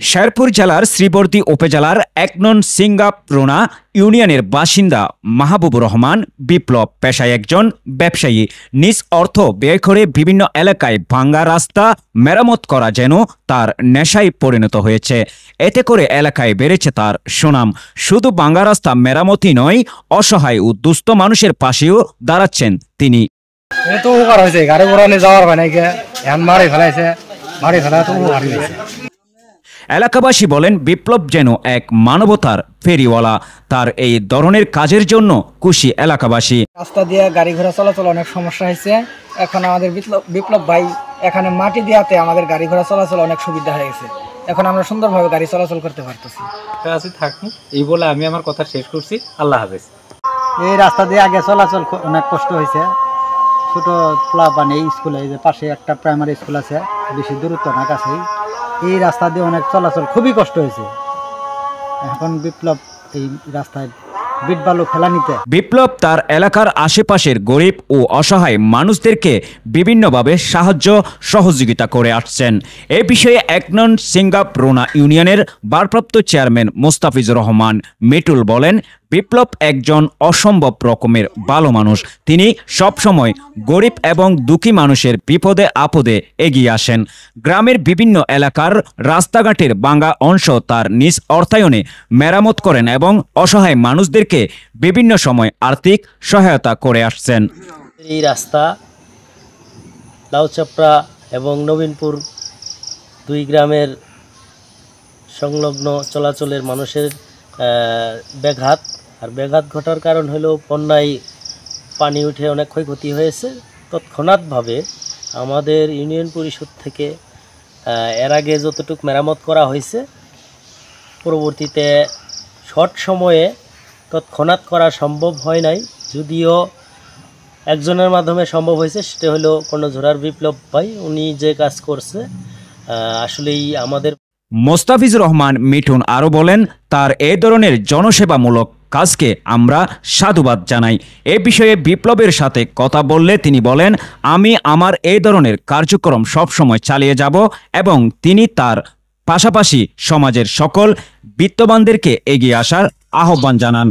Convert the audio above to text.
শেরপুর জেলার শ্রীবর্দী উপজেলার এক নং সিঙ্গাপ্রোনা ইউনিয়নের বাসিন্দা মাহবুবুর রহমান বিপ্লব পেশায় একজন ব্যবসায়ী। নিজ অর্থ ব্যয় করে বিভিন্ন এলাকায় ভাঙ্গা রাস্তা মেরামত করা যেন তার নেশায় পরিণত হয়েছে। এতে করে এলাকায় বেড়েছে তার সুনাম। শুধু ভাঙ্গা রাস্তা মেরামতই নয়, অসহায় ও দুস্থ মানুষের পাশেও দাঁড়াচ্ছেন তিনি। মারি ফেলা তো এলাকাবাসী বলেন বিপ্লব যেন এক মানবতার ফেরিওয়ালা। তার এই ধরনের কাজের জন্য খুশি এলাকাবাসী। রাস্তা দিয়ে গাড়ি ঘোড়া চলাচল অনেক সমস্যা হয়েছে। এখন আমাদের বিপ্লব বিপ্লব ভাই এখানে মাটি দেওয়াতে আমাদের গাড়ি ঘোড়া চলাচল অনেক সুবিধা হয়ে গেছে। এখন আমরা সুন্দরভাবে গাড়ি চলাচল করতে পারতেছি। আছি থাকুন এই বলে আমি আমার কথা শেষ করছি। আল্লাহ হাফেজ। এই রাস্তা দিয়ে আগে চলাচল অনেক কষ্ট হয়েছে। ছোট পোলা পানি স্কুলে এই যে পাশে একটা প্রাইমারি স্কুল আছে বেশি দূরত্ব না কাছেই। এই রাস্তা দিয়ে অনেক চলাচল খুবই কষ্ট হয়েছে। এখন বিপ্লব এই রাস্তায় বিপ্লব তার এলাকার আশেপাশের গরিব ও অসহায় মানুষদেরকে বিভিন্নভাবে সাহায্য সহযোগিতা করে আসছেন। এ বিষয়ে এক নং সিঙ্গাপুরোনা ইউনিয়নের ভারপ্রাপ্ত চেয়ারম্যান মোস্তাফিজুর রহমান মিটুল বলেন বিপ্লব একজন অসম্ভব রকমের ভালো মানুষ। তিনি সবসময় গরিব এবং দুঃখী মানুষের বিপদে আপদে এগিয়ে আসেন। গ্রামের বিভিন্ন এলাকার রাস্তাঘাটের বাঙ্গা অংশ তার নিজ অর্থায়নে মেরামত করেন এবং অসহায় মানুষদেরকে বিভিন্ন সময় আর্থিক সহায়তা করে আসছেন। এই রাস্তা লাউচাপড়া এবং নবীনপুর দুই গ্রামের সংলগ্ন চলাচলের মানুষের ব্যাঘাত। আর ব্যাঘাত ঘটার কারণ হলো বন্যায় পানি উঠে অনেক ক্ষয়ক্ষতি হয়েছে। তৎক্ষণাৎভাবে আমাদের ইউনিয়ন পরিষদ থেকে এর আগে যতটুকু মেরামত করা হয়েছে, পরবর্তীতে শর্ট সময়ে তৎক্ষণাৎ করা সম্ভব হয় নাই। যদিও একজনের মাধ্যমে সম্ভব হয়েছে, সেটা হলো কর্ণঝোড়ার বিপ্লব ভাই, উনি যে কাজ করছে আসলেই আমাদের মোস্তাফিজুর রহমান মিঠুন আরও বলেন, তার এ ধরনের জনসেবামূলক কাজকে আমরা সাধুবাদ জানাই। এ বিষয়ে বিপ্লবের সাথে কথা বললে তিনি বলেন, আমি আমার এই ধরনের কার্যক্রম সবসময় চালিয়ে যাব এবং তিনি তার পাশাপাশি সমাজের সকল বিত্তবানদেরকে এগিয়ে আসার আহ্বান জানান।